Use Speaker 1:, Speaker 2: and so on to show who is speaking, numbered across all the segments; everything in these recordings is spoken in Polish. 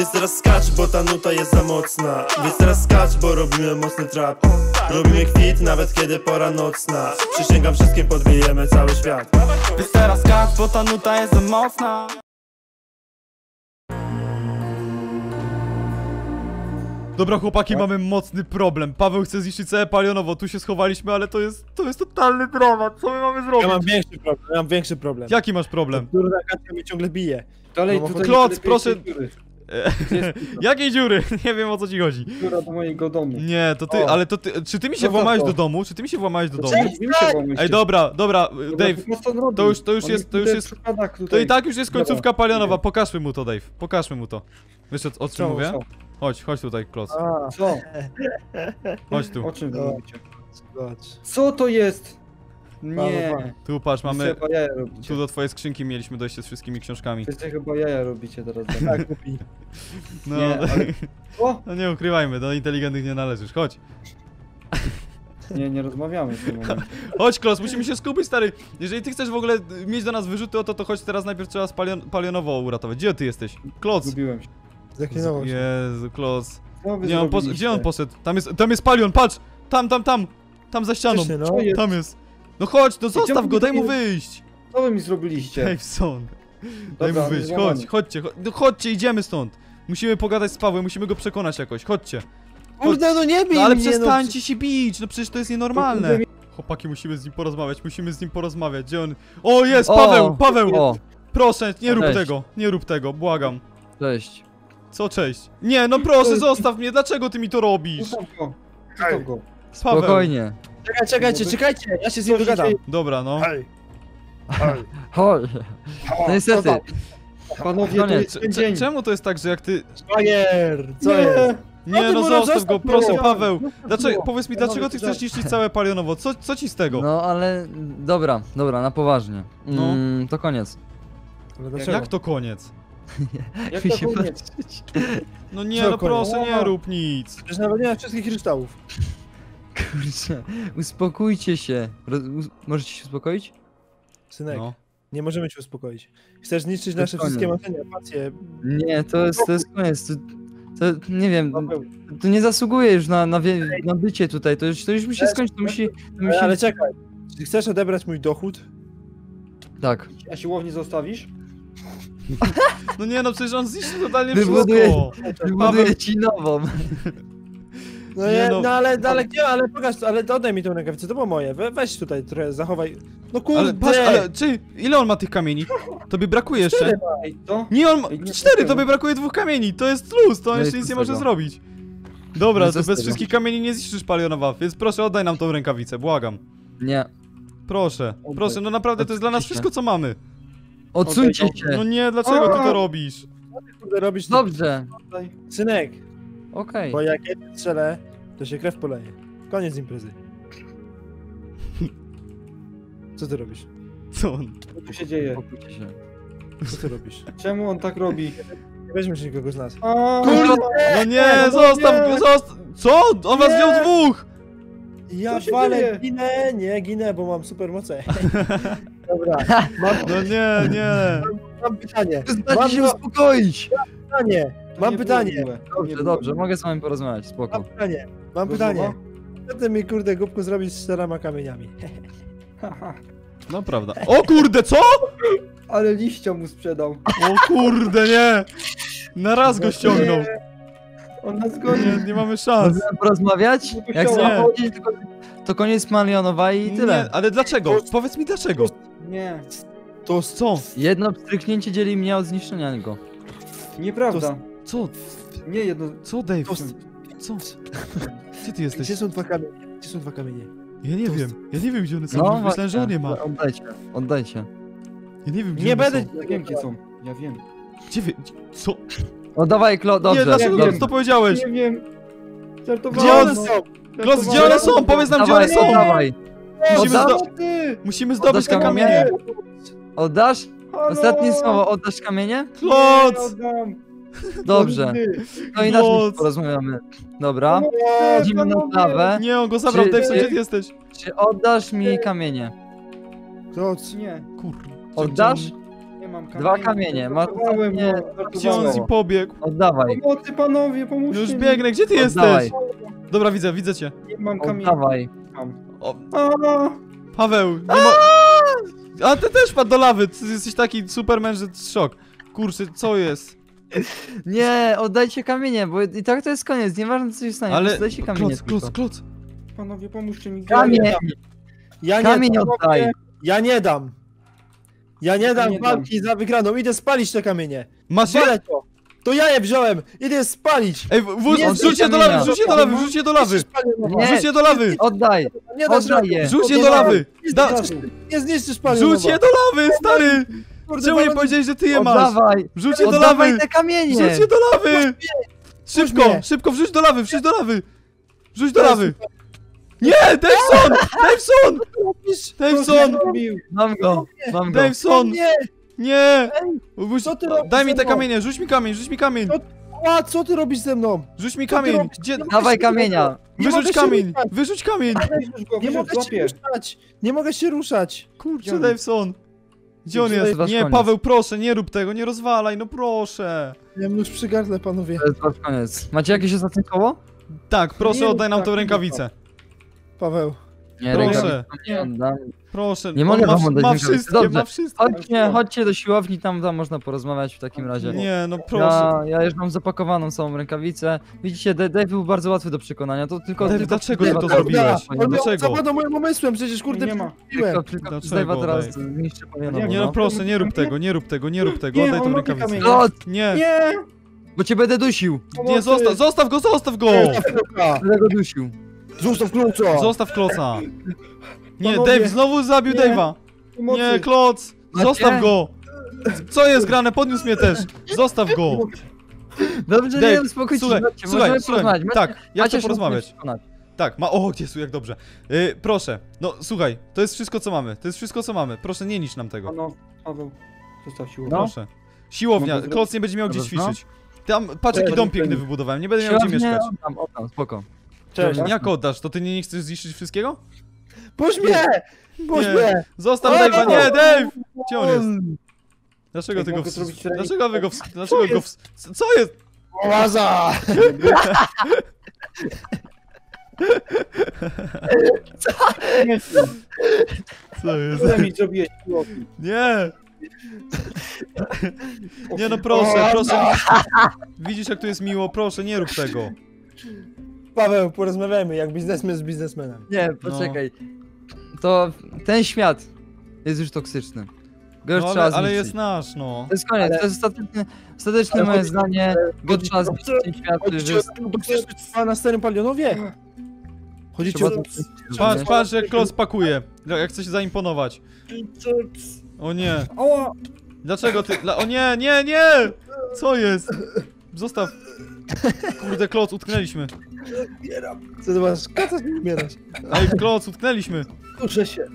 Speaker 1: Więc teraz skacz, bo ta nuta jest za mocna Więc teraz skacz, bo robimy mocny trap Robimy kwit, nawet kiedy pora nocna Przysięgam wszystkim, podbijemy cały świat
Speaker 2: Więc teraz skacz, bo ta nuta jest za mocna
Speaker 3: Dobra chłopaki, mamy mocny problem. Paweł chce zniszczyć całe palionowo, tu się schowaliśmy, ale to jest, to jest totalny dramat. Co my mamy zrobić?
Speaker 1: Ja mam większy problem, ja mam większy problem
Speaker 3: Jaki masz problem?
Speaker 1: Durna mnie ciągle bije
Speaker 4: Dalej
Speaker 1: No,
Speaker 4: tutaj
Speaker 3: Kloc,
Speaker 4: lepiej
Speaker 3: proszę.
Speaker 4: Dziury.
Speaker 3: Jakiej dziury? Nie wiem o co ci chodzi.
Speaker 4: Dziura do mojego domu.
Speaker 3: Nie, to ty,
Speaker 4: O.
Speaker 3: ale to ty, czy ty mi się
Speaker 4: No
Speaker 3: włamałeś
Speaker 4: to.
Speaker 3: do domu? Czy ty mi się włamałeś do domu?
Speaker 4: Cześć, się włamyście.
Speaker 3: Ej, dobra, dobra, Dave,
Speaker 4: co
Speaker 3: to już- to już jest- to już jest- to i tak już jest końcówka palionowa, pokażmy mu to, Dave, pokażmy mu to. Wiesz o, o czym
Speaker 1: Co,
Speaker 3: mówię?
Speaker 4: Co?
Speaker 3: Chodź, chodź tutaj, Kloc,
Speaker 1: A,
Speaker 4: Co?
Speaker 3: chodź tu.
Speaker 4: O czym wy
Speaker 1: No.
Speaker 4: mówicie?
Speaker 1: zobacz
Speaker 4: Co to jest? Nie.
Speaker 3: Tu patrz, mamy,
Speaker 4: chyba jaja robicie.
Speaker 3: tu do twojej skrzynki mieliśmy dojście z wszystkimi książkami.
Speaker 4: Wy sobie chyba jaja robicie teraz.
Speaker 1: Tak, kupi
Speaker 3: No,
Speaker 4: Nie, ale- O!
Speaker 3: no nie ukrywajmy, do inteligentnych nie należysz, chodź.
Speaker 4: Nie, nie rozmawiamy w tym momencie.
Speaker 3: Chodź, Klos, musimy się skupić, stary. Jeżeli ty chcesz w ogóle mieć do nas wyrzuty, o to, to chodź teraz najpierw trzeba z palion palionowo uratować. Gdzie ty jesteś? Kloc!
Speaker 4: Zgubiłem się.
Speaker 1: Zaklinował się
Speaker 3: Jezu,
Speaker 4: wy
Speaker 3: Nie, on gdzie on poszedł? Tam jest, tam jest palion, patrz! Tam, tam, tam! Tam za ścianą.
Speaker 1: Pyszny, no.
Speaker 3: Tam jest. No chodź, no zostaw go, daj mu wyjść!
Speaker 4: Co wy mi zrobiliście?
Speaker 3: Daveson. Daj
Speaker 4: Dobra,
Speaker 3: mu wyjść,
Speaker 4: złamany.
Speaker 3: chodź, chodźcie, cho- no chodźcie, idziemy stąd. Musimy pogadać z Pawłem, musimy go przekonać jakoś, chodźcie.
Speaker 1: Kurde, no nie bij
Speaker 3: No ale
Speaker 1: mnie,
Speaker 3: przestańcie się bić, no przecież to jest nienormalne.
Speaker 4: kurde,
Speaker 3: Chłopaki, musimy z nim porozmawiać, musimy z nim porozmawiać. Gdzie on? O, jest,
Speaker 5: O,
Speaker 3: Paweł, Paweł!
Speaker 5: O,
Speaker 3: Proszę, nie rób
Speaker 5: Cześć.
Speaker 3: tego, nie rób tego, błagam.
Speaker 5: cześć.
Speaker 3: Co, cześć? Nie, no proszę, zostaw mnie, dlaczego ty mi to robisz?
Speaker 4: Zostaw go. Zostaw go.
Speaker 3: Paweł.
Speaker 5: Spokojnie.
Speaker 1: Czekaj, czekajcie, czekajcie, ja się z nim dogadam
Speaker 3: Dobra, no.
Speaker 1: Hej Hej.
Speaker 5: No niestety.
Speaker 4: Panowie, to
Speaker 3: Cze-
Speaker 4: ten
Speaker 3: cze-
Speaker 4: dzień.
Speaker 3: czemu to jest tak, że jak ty...
Speaker 1: Szwagier, co
Speaker 4: Nie.
Speaker 1: jest?
Speaker 3: Nie, no
Speaker 1: mu
Speaker 3: zostaw go, proszę, Paweł. Dlaczego,
Speaker 4: go.
Speaker 3: powiedz mi, dlaczego ty chcesz niszczyć całe palionowo? Co, co ci z tego?
Speaker 5: No ale dobra, dobra, na poważnie.
Speaker 3: No.
Speaker 5: Mm, to koniec.
Speaker 1: Ale dlaczego?
Speaker 3: Jak to koniec?
Speaker 4: Jak to
Speaker 5: się
Speaker 4: koniec?
Speaker 3: No nie,
Speaker 1: Co
Speaker 3: no proszę, nie rób nic.
Speaker 1: Przecież nawet nie ma wszystkich kryształów
Speaker 5: Kurczę, uspokójcie się. Możecie się uspokoić?
Speaker 1: Synek,
Speaker 3: No.
Speaker 1: nie możemy cię uspokoić Chcesz zniszczyć
Speaker 5: To
Speaker 1: nasze
Speaker 5: koniec.
Speaker 1: wszystkie marzenia, pasje
Speaker 5: Nie, to jest, to jest koniec. To, to nie wiem,
Speaker 4: Paweł,
Speaker 5: to nie zasługuje już na, na, wie, na bycie tutaj. To już, to już musi skończyć, to musi... To musi
Speaker 1: Ale, ale czekaj, czy chcesz odebrać mój dochód?
Speaker 5: tak.
Speaker 4: A siłownię zostawisz?
Speaker 3: No nie, no przecież on zniszczył totalnie
Speaker 5: Wybuduję-
Speaker 3: wszystko.
Speaker 5: Wybuduję ci nową.
Speaker 1: No,
Speaker 3: Nie no.
Speaker 1: no, ale, ale gdzie, ale pokaż, ale oddaj mi tą rękawicę, to było moje, We, weź tutaj trochę, zachowaj. No kurde,
Speaker 3: Ale patrz, ale czy, ile on ma tych kamieni? Tobie brakuje jeszcze.
Speaker 4: Ej, co?
Speaker 3: Nie, on ma, cztery, tobie brakuje dwóch kamieni, to jest luz, to on
Speaker 5: No
Speaker 3: jeszcze nic nie może zrobić. Dobra,
Speaker 5: No
Speaker 3: to bez
Speaker 5: tego?
Speaker 3: wszystkich kamieni nie zniszczysz palionowa, więc proszę oddaj nam tą rękawicę, błagam.
Speaker 5: Nie.
Speaker 3: Proszę, proszę, no naprawdę to jest dla nas wszystko co mamy.
Speaker 5: Odsuńcie się.
Speaker 3: No nie, dlaczego ty to robisz?
Speaker 1: robisz,
Speaker 5: Dobrze.
Speaker 1: synek,
Speaker 5: Okej.
Speaker 1: bo jak ja strzelę, to się krew poleje. Koniec imprezy. Co ty robisz?
Speaker 3: Co on?
Speaker 4: Co tu się dzieje?
Speaker 5: Się.
Speaker 1: Co ty robisz?
Speaker 4: Czemu on tak robi?
Speaker 1: Nie weźmiesz nikogo z nas.
Speaker 4: A,
Speaker 3: No nie,
Speaker 4: no
Speaker 3: zostaw,
Speaker 4: nie.
Speaker 3: zostaw, co? On was wziął dwóch!
Speaker 1: Ja
Speaker 4: Co się
Speaker 1: walę,
Speaker 4: dzieje?
Speaker 1: ginę, nie ginę, bo mam super moce. Dobra, mam,
Speaker 3: No nie, nie.
Speaker 1: mam pytanie, mam
Speaker 5: Znacie się uspokoić.
Speaker 1: pytanie,
Speaker 4: to
Speaker 1: mam
Speaker 4: nie
Speaker 1: pytanie,
Speaker 4: miłe. To
Speaker 5: Dobrze, dobrze, mogę z wami porozmawiać, spoko.
Speaker 1: mam pytanie, mam pytanie. Co ty mi kurde głupku zrobić z czterema kamieniami?
Speaker 4: Haha.
Speaker 3: No prawda. O kurde, co?
Speaker 4: Ale liścia mu sprzedał.
Speaker 3: O kurde, nie. Na raz go ściągnął.
Speaker 4: On nas goni.
Speaker 3: Nie, nie mamy szans.
Speaker 5: Możemy porozmawiać?
Speaker 4: Nie
Speaker 5: Jak powiedzieć, tylko to koniec Malionowa i tyle.
Speaker 3: Nie, ale dlaczego? Powiedz mi dlaczego.
Speaker 4: Nie,
Speaker 3: To co?
Speaker 5: Jedno pstryknięcie dzieli mnie od zniszczenia go.
Speaker 4: nieprawda.
Speaker 3: Co?
Speaker 4: Nie jedno.
Speaker 3: Co, Dave?
Speaker 1: To-
Speaker 3: Co? Gdzie ty jesteś?
Speaker 1: Gdzie są dwa kamienie? Gdzie są dwa kamienie?
Speaker 3: Ja nie
Speaker 1: To-
Speaker 3: wiem. Ja nie wiem, gdzie one są.
Speaker 5: No,
Speaker 3: Myślałem, że on nie ma.
Speaker 5: Oddajcie, oddajcie.
Speaker 3: Ja nie wiem, gdzie
Speaker 1: Nie
Speaker 3: one
Speaker 1: będę...
Speaker 3: są.
Speaker 4: Ja wiem gdzie są. Ja wiem.
Speaker 3: Gdzie wie... Co?
Speaker 5: Oddawaj, Klo, dobrze.
Speaker 3: Nie, dlaczego
Speaker 4: wiem.
Speaker 3: to powiedziałeś?
Speaker 4: Nie wiem.
Speaker 3: Gdzie
Speaker 4: Żartowałem.
Speaker 3: one są? Klos, gdzie one są? Powiedz nam, gdzie
Speaker 5: Dawaj,
Speaker 3: one są!
Speaker 5: oddawaj.
Speaker 3: Musimy, zdo... Musimy zdobyć te kamienie.
Speaker 5: Oddasz?
Speaker 4: Halo!
Speaker 5: Ostatnie słowo, oddasz kamienie?
Speaker 4: Oddam.
Speaker 5: Dobrze. No inaczej
Speaker 3: Kloc.
Speaker 5: porozmawiamy. Dobra.
Speaker 4: Nie,
Speaker 5: Idziemy na kawę.
Speaker 3: Nie, on go zabrał.
Speaker 5: Czy-
Speaker 3: Daveson, gdzie ty jesteś?
Speaker 5: Czy oddasz mi kamienie?
Speaker 1: Kloc.
Speaker 4: Nie.
Speaker 3: Kurde.
Speaker 5: Oddasz?
Speaker 4: Nie mam kamieni.
Speaker 5: Dwa kamienie, masz
Speaker 4: Żartowałem,
Speaker 5: nie,
Speaker 4: no,
Speaker 3: Gdzie on
Speaker 4: żartowałem.
Speaker 3: z pobiegł?
Speaker 5: Oddawaj,
Speaker 4: Pomocy panowie,
Speaker 3: No
Speaker 4: pomóżcie
Speaker 3: już
Speaker 4: mi.
Speaker 3: biegnę, gdzie ty
Speaker 5: oddawaj,
Speaker 3: jesteś? Dobra, widzę, widzę cię.
Speaker 4: Nie mam kamieni.
Speaker 5: oddawaj.
Speaker 3: O,
Speaker 4: A,
Speaker 3: Paweł, nie ma... A ty też padł do lawy, ty jesteś taki superman, że szok. Kurczę, co jest?
Speaker 5: Nie, oddajcie kamienie, bo i tak to jest koniec, nieważne co się stanie,
Speaker 3: Ale...
Speaker 5: Ale... oddajcie kamienie
Speaker 3: Kloc, kloc,
Speaker 5: tylko.
Speaker 3: kloc.
Speaker 4: Panowie, pomóżcie mi.
Speaker 5: Kamień,
Speaker 1: Ja nie,
Speaker 5: kamień
Speaker 1: dam,
Speaker 5: oddaj.
Speaker 1: ja nie dam. Ja nie dam
Speaker 4: nie
Speaker 1: walki za wygraną. Idę spalić te kamienie.
Speaker 3: Masz je?
Speaker 1: Walę to. To ja je wziąłem. Idę spalić.
Speaker 3: Ej, wóz,
Speaker 5: Nie,
Speaker 3: wrzuć je do lawy, wrzuć je do lawy, wrzuć je do lawy!
Speaker 5: Nie.
Speaker 3: Wrzuć je do lawy!
Speaker 5: Oddaj,
Speaker 1: Nie dasz
Speaker 5: oddaj
Speaker 1: rady.
Speaker 5: je.
Speaker 3: Wrzuć je
Speaker 1: Nie
Speaker 3: do lawy!
Speaker 1: Nie
Speaker 3: Da,
Speaker 1: zniszczysz, nie zniszczysz palionowa.
Speaker 3: wrzuć je do lawy, stary!
Speaker 1: Kurde,
Speaker 3: Czemu nie powiedziałeś, że ty je masz?
Speaker 5: oddawaj,
Speaker 3: Wrzuć je do
Speaker 5: oddawaj
Speaker 3: lawy!
Speaker 5: te kamienie.
Speaker 3: Wrzuć je do lawy! Szybko, szybko, wrzuć do lawy, wrzuć do lawy! Wrzuć do lawy! Nie, Daveson! Daveson! Daveson!
Speaker 5: Mam go, mam go.
Speaker 3: Daveson!
Speaker 1: Nie, co ty robisz
Speaker 3: Daj mi te kamienie, rzuć mi kamień, rzuć mi kamień!
Speaker 1: Co- a co ty robisz ze mną?
Speaker 3: Rzuć mi kamień! Gdzie?
Speaker 5: Dawaj kamienia.
Speaker 3: Wyrzuć kamień! Wyrzuć kamień!
Speaker 1: Nie mogę się ruszać. Nie mogę się ruszać.
Speaker 3: Kurczę, Daveson! Gdzie on
Speaker 1: Gdzie
Speaker 3: jest?
Speaker 5: wasz
Speaker 3: Nie,
Speaker 5: koniec?
Speaker 3: Paweł, proszę, nie rób tego, nie rozwalaj, no proszę!
Speaker 1: Miałem nóż przy gardle, panowie.
Speaker 5: To jest wasz koniec. Macie jakieś ostatnie słowo?
Speaker 3: Tak, proszę
Speaker 1: Nie,
Speaker 3: oddaj nam
Speaker 1: tak,
Speaker 3: tą
Speaker 1: nie
Speaker 3: rękawicę.
Speaker 1: Paweł.
Speaker 5: Nie,
Speaker 3: Proszę.
Speaker 5: nie oddam.
Speaker 3: Proszę,
Speaker 5: Nie mogę
Speaker 3: ma,
Speaker 5: wam oddać
Speaker 3: ma
Speaker 5: rękawicy.
Speaker 3: wszystkie,
Speaker 5: Dobrze.
Speaker 3: ma wszystkie.
Speaker 5: Chodźcie, chodźcie do siłowni, tam, tam można porozmawiać w takim razie.
Speaker 3: Nie, no proszę.
Speaker 5: Ja, ja już mam zapakowaną całą rękawicę. Widzicie, Dave Dave był bardzo łatwy do przekonania. To tylko.
Speaker 3: Dave,
Speaker 5: tylko
Speaker 3: dlaczego ty to zrobiłeś? Dlaczego?
Speaker 1: zapadł moim umysłem, przecież kurde
Speaker 4: Nie ma.
Speaker 5: Tylko, tylko Dave'a teraz palionowo,
Speaker 4: Nie,
Speaker 3: no
Speaker 5: no.
Speaker 3: proszę, nie rób tego, nie rób tego, nie rób tego, oddaj tą rękawicę.
Speaker 5: Klot,
Speaker 3: Nie,
Speaker 1: Nie!
Speaker 5: bo cię będę dusił.
Speaker 3: nie, zostaw, zostaw go, zostaw go!
Speaker 5: Będę go dusił.
Speaker 1: Zostaw klucza!
Speaker 3: Zostaw kloca. Nie,
Speaker 1: Panowie.
Speaker 3: Dave znowu zabił
Speaker 1: Nie.
Speaker 3: Dave'a. Nie, kloc! Zostaw go! Co jest grane? Podniósł mnie też! Zostaw go!
Speaker 5: Dobrze,
Speaker 3: Dave,
Speaker 5: nie, uspokójcie
Speaker 3: słuchaj,
Speaker 5: się,
Speaker 3: słuchaj,
Speaker 5: możemy
Speaker 3: słuchaj,
Speaker 5: porozmawiać. Macie-
Speaker 3: tak, ja chcę porozmawiać. Tak, ma. O, Jezu, jak dobrze. Yy, proszę, no słuchaj, to jest wszystko co mamy. To jest wszystko co mamy. Proszę, nie nicz nam tego.
Speaker 4: Pano, Paweł, zostaw siłę.
Speaker 5: No.
Speaker 3: Proszę. Siłownia, kloc nie będzie miał gdzie
Speaker 5: Dobra, no.
Speaker 3: ćwiczyć. Tam, patrz jaki dom piękny wybudowałem, nie będę miał gdzie mieszkać.
Speaker 5: Oddam, oddam, spoko.
Speaker 1: Cześć.
Speaker 3: Jak oddasz? To ty nie, nie chcesz zniszczyć wszystkiego?
Speaker 1: Puść mnie! Puść
Speaker 3: Nie.
Speaker 1: mnie!
Speaker 3: Zostaw! Dave'a, nie, Dave! Gdzie on jest? Dlaczego
Speaker 4: Jak
Speaker 3: ty go
Speaker 4: mogę
Speaker 3: ws...
Speaker 4: zrobić trening?
Speaker 3: Dlaczego wy go ws... Dlaczego go. Co jest?
Speaker 1: Łaza!
Speaker 3: Co jest?
Speaker 4: Tyle mi zrobiłeś.
Speaker 3: Nie! Nie no proszę, proszę. Widzisz, widzisz jak tu jest miło, proszę, nie rób tego.
Speaker 1: Paweł, porozmawiajmy jak biznesmen z biznesmenem.
Speaker 5: Nie, poczekaj. To ten świat jest już toksyczny. Go już
Speaker 3: No,
Speaker 5: trzeba
Speaker 3: ale, ale jest nasz, no.
Speaker 5: To jest koniec, to jest ostateczne, ostateczne
Speaker 1: Ale
Speaker 5: moje
Speaker 1: chodzi-
Speaker 5: zdanie. Go
Speaker 1: chodzi-
Speaker 5: trzeba zniszczyć ten świat, że
Speaker 1: o
Speaker 5: jest...
Speaker 1: trwa na starym palionowie? Chodzi ci o
Speaker 5: Trzeba
Speaker 1: to...
Speaker 5: to-
Speaker 3: Patrz, patrz jak Kloc pakuje. Jak chce się zaimponować. O nie.
Speaker 4: Oła!
Speaker 3: Dlaczego ty... Dla... O nie, nie, nie! Co jest? Zostaw. Kurde, Kloc, utknęliśmy.
Speaker 1: Co ty masz? Kaca się umierasz.
Speaker 3: Ej, Kloc, utknęliśmy.
Speaker 1: Kurczę się.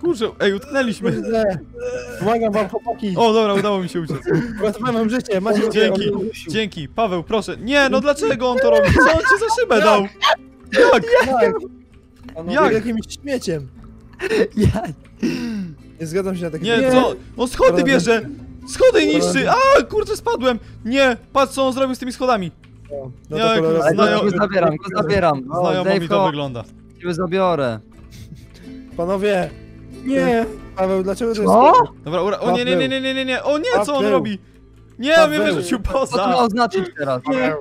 Speaker 3: Kurczę, ej, utknęliśmy.
Speaker 1: Kurde. Pomagam wam chłopaki.
Speaker 3: O, dobra, udało mi się uciec.
Speaker 1: Uratowałem wam życie. Macie
Speaker 3: Dzięki, dzięki. Paweł, proszę. Nie, no dlaczego on to robi? Co on ci za szybę dał? Jak?
Speaker 1: Tak,
Speaker 4: Panowie,
Speaker 3: Jak?
Speaker 1: jakimś śmieciem.
Speaker 5: Ja,
Speaker 1: Nie zgadzam się na takie...
Speaker 3: Nie, co? On schody bierze! Schody niszczy! A, kurczę, spadłem! Nie, patrz co on zrobił z tymi schodami.
Speaker 1: No
Speaker 3: Jak
Speaker 1: to
Speaker 3: Znają-
Speaker 5: go zabieram, go zabieram. O,
Speaker 3: Znajomo
Speaker 5: Dave,
Speaker 3: mi to wygląda.
Speaker 5: ciebie zabiorę.
Speaker 1: Panowie,
Speaker 4: nie!
Speaker 1: Paweł, dlaczego to jest...
Speaker 5: O!
Speaker 3: Dobra, ura... O nie, nie, nie, nie, nie, nie, nie, o nie, co on robi? Nie, mnie
Speaker 1: Paweł.
Speaker 3: wyrzucił
Speaker 5: Co to ma
Speaker 3: poza!
Speaker 5: oznaczyć teraz?
Speaker 1: Paweł,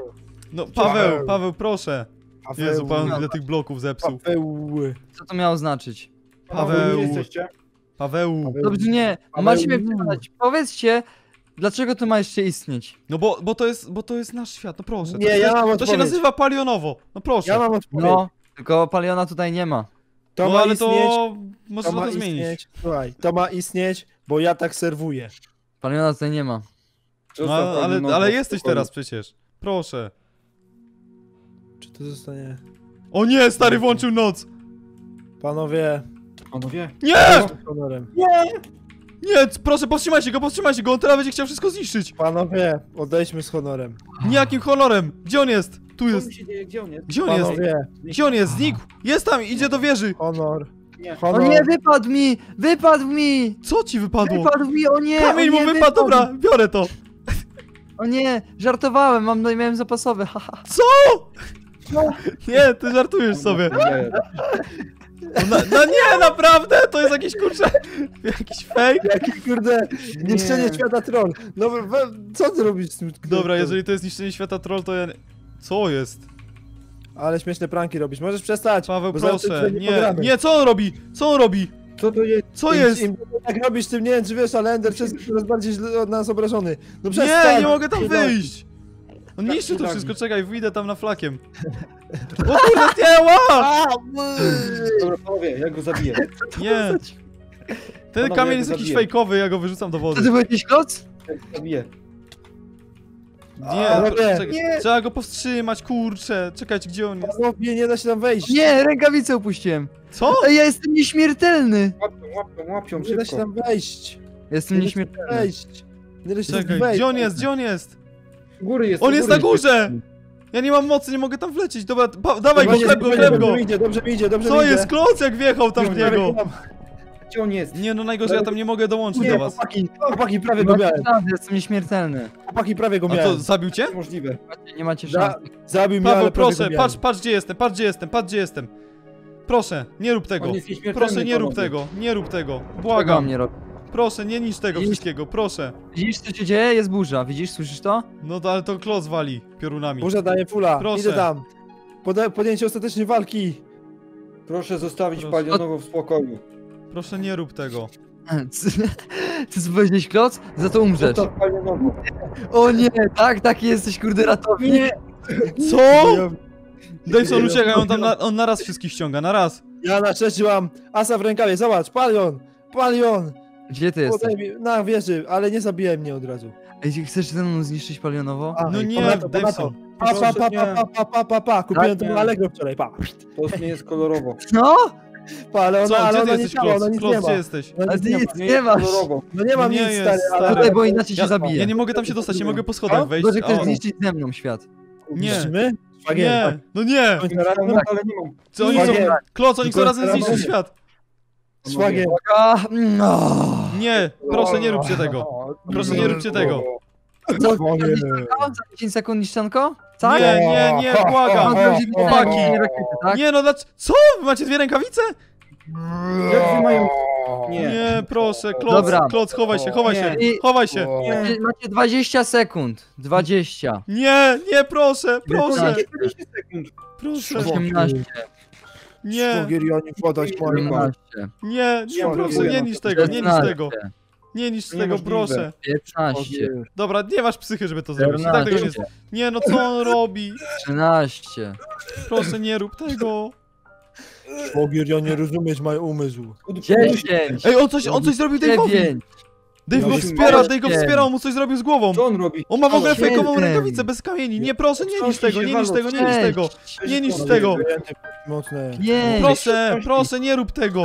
Speaker 3: No, Paweł, Paweł, proszę.
Speaker 1: Paweł,
Speaker 3: Jezu, pan ile tych bloków zepsuł.
Speaker 1: Paweł.
Speaker 5: Co to miało znaczyć?
Speaker 3: Paweł.
Speaker 4: Paweł, jesteście?
Speaker 3: Paweł.
Speaker 1: Paweł.
Speaker 5: Dobrze, nie,
Speaker 1: Paweł.
Speaker 5: macie mnie przekonać. Powiedzcie, dlaczego to ma jeszcze istnieć?
Speaker 3: No bo, bo to jest, bo to jest nasz świat, no proszę.
Speaker 1: Nie,
Speaker 3: to,
Speaker 1: ja
Speaker 3: to,
Speaker 1: mam
Speaker 3: to się
Speaker 1: odpowiedź.
Speaker 3: nazywa palionowo, no proszę.
Speaker 1: Ja mam odpowiedź.
Speaker 5: No, tylko Paliona tutaj nie ma.
Speaker 1: To
Speaker 3: no
Speaker 1: ma
Speaker 3: ale
Speaker 1: istnieć,
Speaker 3: to...
Speaker 1: to
Speaker 3: Można
Speaker 1: ma
Speaker 3: to zmienić.
Speaker 1: istnieć. Słuchaj, to ma istnieć, bo ja tak serwuję.
Speaker 5: Paliona tutaj nie ma.
Speaker 3: No, ale,
Speaker 4: no,
Speaker 3: ale jesteś teraz przecież. Proszę.
Speaker 1: Czy to zostanie...
Speaker 3: O nie, stary włączył noc!
Speaker 1: Panowie,
Speaker 4: Panowie,
Speaker 3: Nie! Nie, c- proszę, powstrzymajcie go, powstrzymajcie go, on teraz będzie chciał wszystko zniszczyć.
Speaker 1: Panowie, odejdźmy z honorem.
Speaker 3: Nijakim honorem. Gdzie on jest? Tu jest.
Speaker 4: mi się dzieje? Gdzie on jest?
Speaker 3: Gdzie on jest?
Speaker 1: Panowie,
Speaker 3: Gdzie on jest? Znikł! Jest tam, idzie do wieży.
Speaker 1: honor.
Speaker 5: O
Speaker 1: Honor.
Speaker 5: nie, wypadł mi! Wypadł mi!
Speaker 3: Co ci wypadło?
Speaker 5: Wypadł mi, o nie!
Speaker 3: Kamień
Speaker 5: o
Speaker 3: mu
Speaker 5: nie,
Speaker 3: wypadł, dobra, biorę to.
Speaker 5: O nie, żartowałem, mam, no, miałem zapasowe, haha.
Speaker 3: Co? Nie, ty żartujesz sobie.
Speaker 4: Nie,
Speaker 3: No, no nie, naprawdę, to jest jakiś kurczę, jakiś fake.
Speaker 1: Jaki kurde, niszczenie
Speaker 5: Nie.
Speaker 1: świata troll. No co ty robisz z tym?
Speaker 3: Dobra, jeżeli to jest niszczenie świata troll, to ja... nie- Co jest?
Speaker 1: Ale śmieszne pranki robisz, możesz przestać.
Speaker 3: Paweł, proszę, nie,
Speaker 1: pogramy.
Speaker 3: nie, co on robi? Co on robi?
Speaker 4: Co to jest?
Speaker 3: Co jest?
Speaker 1: Im, jak robisz tym, nie wiem czy wiesz, ale Ender przez coraz bardziej źle od nas obrażony. No
Speaker 3: Nie,
Speaker 1: przestań.
Speaker 3: nie mogę tam
Speaker 1: Nie
Speaker 3: wyjść. On
Speaker 1: Tak,
Speaker 3: niszczy to
Speaker 1: tak.
Speaker 3: wszystko, czekaj, wyjdę tam na flakiem. O kurde, nie, ła!
Speaker 1: A,
Speaker 4: Dobra, panowie, ja go zabiję.
Speaker 3: Nie. Ten
Speaker 4: Panowie,
Speaker 3: kamień
Speaker 4: ja
Speaker 3: jest
Speaker 4: go
Speaker 3: jakiś
Speaker 4: zabiję.
Speaker 3: fejkowy, ja go wyrzucam do
Speaker 5: To
Speaker 3: wody.
Speaker 5: ty był jakiś kloc?
Speaker 4: Ja go zabiję.
Speaker 3: Nie, to-
Speaker 1: nie,
Speaker 3: czekaj,
Speaker 1: nie.
Speaker 3: trzeba go powstrzymać, kurczę. Czekajcie, gdzie on jest?
Speaker 1: Panowie, nie da się tam wejść.
Speaker 5: Nie, rękawicę upuściłem.
Speaker 3: Co?
Speaker 5: Ej, ja jestem nieśmiertelny!
Speaker 4: Łapią, łapią, łapią,
Speaker 1: Nie da się
Speaker 4: szybko.
Speaker 1: tam wejść.
Speaker 5: Jestem
Speaker 1: Nie da się tam
Speaker 5: nieśmiertelny.
Speaker 1: wejść. Nie da się tam
Speaker 3: Czekaj,
Speaker 1: wejść.
Speaker 3: gdzie on jest, gdzie on jest?
Speaker 4: U góry jest,
Speaker 3: On jest na górze! Ja nie mam mocy, nie mogę tam wlecieć. Dobra, pa, dawaj go,
Speaker 1: Dobrze,
Speaker 3: chleb go,
Speaker 1: dobrze,
Speaker 3: chleb go.
Speaker 1: Dobrze mi idzie, dobrze mi idzie, dobrze
Speaker 3: Co
Speaker 1: mi idzie.
Speaker 3: jest kloc, jak wjechał tam w niego?
Speaker 4: Gdzie on jest?
Speaker 3: Nie, no najgorzej, ja tam nie mogę dołączyć
Speaker 1: Nie,
Speaker 3: do was.
Speaker 1: chłopaki, chłopaki, prawie go miałem.
Speaker 5: Jestem nieśmiertelny.
Speaker 1: Chłopaki, prawie go
Speaker 3: A to zabił cię?
Speaker 4: Możliwe.
Speaker 5: Nie macie
Speaker 1: Za,
Speaker 5: szans.
Speaker 1: zabił mnie,
Speaker 3: Paweł,
Speaker 1: ale prawie
Speaker 3: proszę,
Speaker 1: go miałem.
Speaker 3: patrz, patrz gdzie jestem, patrz gdzie jestem, patrz gdzie jestem. Proszę, nie rób tego.
Speaker 4: On jest nieśmiertelny,
Speaker 3: Proszę, nie rób
Speaker 4: panowie.
Speaker 3: tego, nie rób tego.
Speaker 5: Czego
Speaker 3: Błagam.
Speaker 5: mnie robi?
Speaker 3: Proszę, nie niszcz tego
Speaker 5: Widzisz?
Speaker 3: wszystkiego, proszę.
Speaker 5: Widzisz co się dzieje? Jest burza, widzisz, słyszysz to?
Speaker 3: No to, ale to kloc wali piorunami.
Speaker 1: Burza daje fula,
Speaker 3: Proszę.
Speaker 1: idę tam. Poda podjęcie ostatecznej walki.
Speaker 4: Proszę zostawić
Speaker 3: Proszę.
Speaker 4: palionowo w spokoju.
Speaker 3: Proszę, nie rób tego.
Speaker 5: Ty co powiedziałeś kloc? Za to umrzesz.
Speaker 4: Zostaw.
Speaker 5: O nie, tak, taki jesteś kurde ratownik.
Speaker 3: Co? Daveson uciekaj, on tam na, on na raz wszystkich ściąga, na raz.
Speaker 1: Ja na szczęście mam asa w rękawie, zobacz, palion, palion.
Speaker 5: Gdzie ty jesteś?
Speaker 1: Podejmij- Na wieży, ale nie zabijaj mnie od razu.
Speaker 5: Ej, chcesz ze mną zniszczyć palionowo?
Speaker 1: A,
Speaker 3: No
Speaker 1: i
Speaker 3: nie,
Speaker 1: ponadto.
Speaker 3: Daveson.
Speaker 1: Pa, pa, pa, pa, pa, pa, pa, pa, pa. Kupiłem
Speaker 5: Tak,
Speaker 1: to na Allegro wczoraj, pa.
Speaker 4: To nie jest kolorowo.
Speaker 5: No?
Speaker 1: Pa, ale ona,
Speaker 3: Co,
Speaker 1: ale
Speaker 3: gdzie ty
Speaker 1: ona
Speaker 3: jesteś,
Speaker 1: nie ma, ona
Speaker 3: kloc?
Speaker 1: nic
Speaker 3: Kloc,
Speaker 1: nie
Speaker 3: gdzie
Speaker 1: ma.
Speaker 3: jesteś?
Speaker 1: Ona
Speaker 5: A
Speaker 1: nic
Speaker 5: ty
Speaker 1: nie ma.
Speaker 5: nic
Speaker 4: Nie
Speaker 5: nie
Speaker 4: jest
Speaker 5: masz.
Speaker 4: kolorowo.
Speaker 1: No nie mam
Speaker 3: Nie
Speaker 1: nic,
Speaker 3: jest,
Speaker 1: stary, ale...
Speaker 5: Tutaj, bo inaczej cię
Speaker 3: Ja,
Speaker 5: zabiję.
Speaker 3: ja nie mogę tam się dostać, nie mogę po schodach wejść.
Speaker 5: Chcesz
Speaker 3: O,
Speaker 5: zniszczyć ze mną świat.
Speaker 3: Nie,
Speaker 1: Niszczymy? Szwagier,
Speaker 3: nie, no nie.
Speaker 1: tak.
Speaker 4: Mam, ale nie mam.
Speaker 3: Co oni chcą?
Speaker 1: Szwagier,
Speaker 3: Kloc, oni chcą razem zniszczyć świat.
Speaker 1: szwagier.
Speaker 5: A, no.
Speaker 3: Nie, proszę, nie róbcie tego. Proszę, nie róbcie tego.
Speaker 5: Co? Za 10 sekund niszczanko? Tak?
Speaker 3: Nie, nie, nie, błagam. Chłopaki. Nie no, dlaczego? Co? Wy macie dwie rękawice?
Speaker 4: Jak wy mają... Nie.
Speaker 3: Nie, proszę, kloc,
Speaker 5: Dobra.
Speaker 3: kloc, chowaj się, chowaj się,
Speaker 5: Nie.
Speaker 3: chowaj się.
Speaker 5: Macie, macie 20 sekund. 20.
Speaker 3: Nie, nie, proszę, proszę,
Speaker 4: 20 sekund.
Speaker 3: proszę.
Speaker 5: 18.
Speaker 3: Nie,
Speaker 1: nie podać moim
Speaker 5: 17.
Speaker 3: nie, nie,
Speaker 4: Nie,
Speaker 3: proszę,
Speaker 4: nie,
Speaker 3: niszcz tego, nie niszcz
Speaker 5: 16.
Speaker 3: tego. Nie niszcz tego, proszę.
Speaker 5: 15.
Speaker 3: Dobra, nie masz psychy, żeby to zrobić. Tak tego nie...
Speaker 5: 14.
Speaker 3: Nie no, co on robi?
Speaker 5: 13.
Speaker 3: Proszę, nie rób tego.
Speaker 1: Szwagier, ja nie rozumiesz mój umysł.
Speaker 5: 10.
Speaker 3: Ej, on coś, on coś zrobił Dave'owi.
Speaker 5: 9.
Speaker 3: Dave go wspiera, Dave go wspiera, on mu coś zrobił z głową.
Speaker 4: Co on robi?
Speaker 3: On ma w ogóle fejkową rękawicę bez kamieni. Nie, proszę, nie niszcz tego, nie niszcz tego, nie niszcz tego. Nie niszcz tego.
Speaker 5: 5.
Speaker 3: Proszę, proszę, nie rób tego.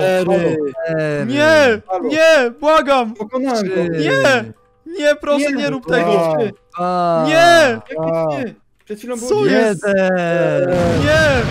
Speaker 3: Nie, nie, błagam. Nie, nie, proszę, nie rób tego. Nie,
Speaker 4: nie? Przed chwilą było
Speaker 3: Co
Speaker 4: nie.
Speaker 3: jest? Nie,